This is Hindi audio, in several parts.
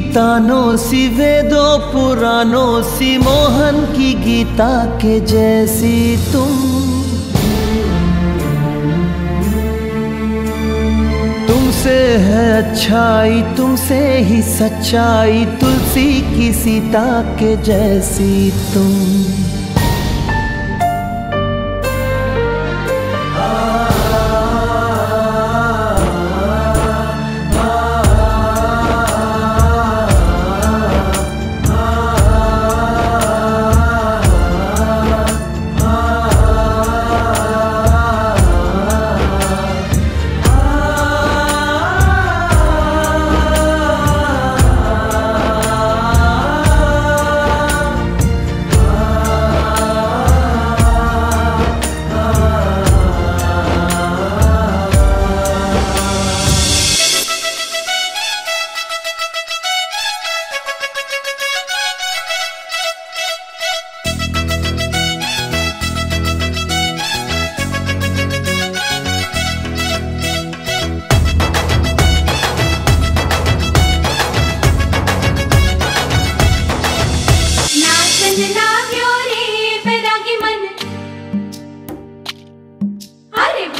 तानों सी, वेदो पुरानो सी, मोहन की गीता के जैसी तुम। तुमसे है अच्छाई, तुमसे ही सच्चाई, तुलसी की सीता के जैसी तुम।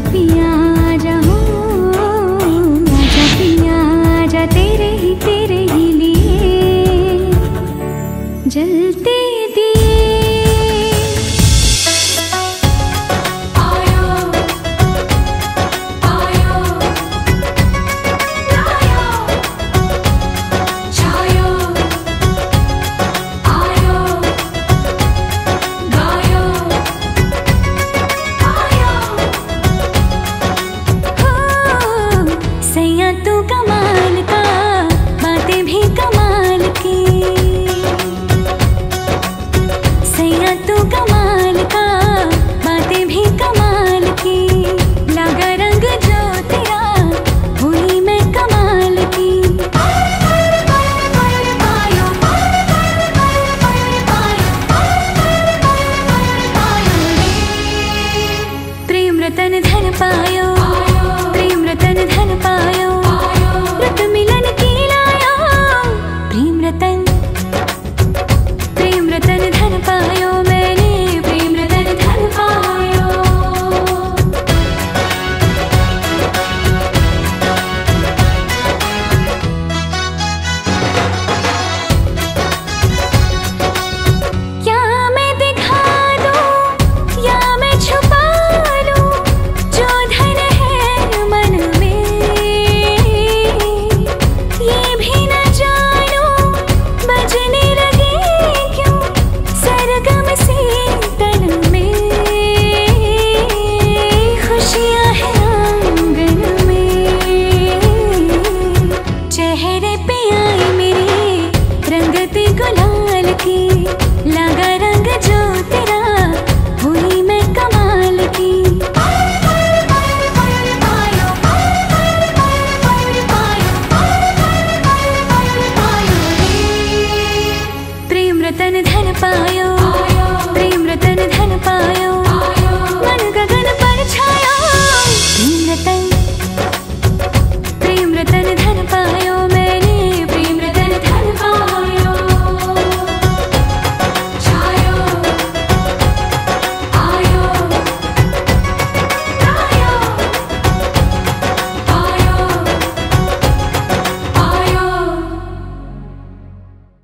पिया तेरे तेरे लिए। जलते bye. fire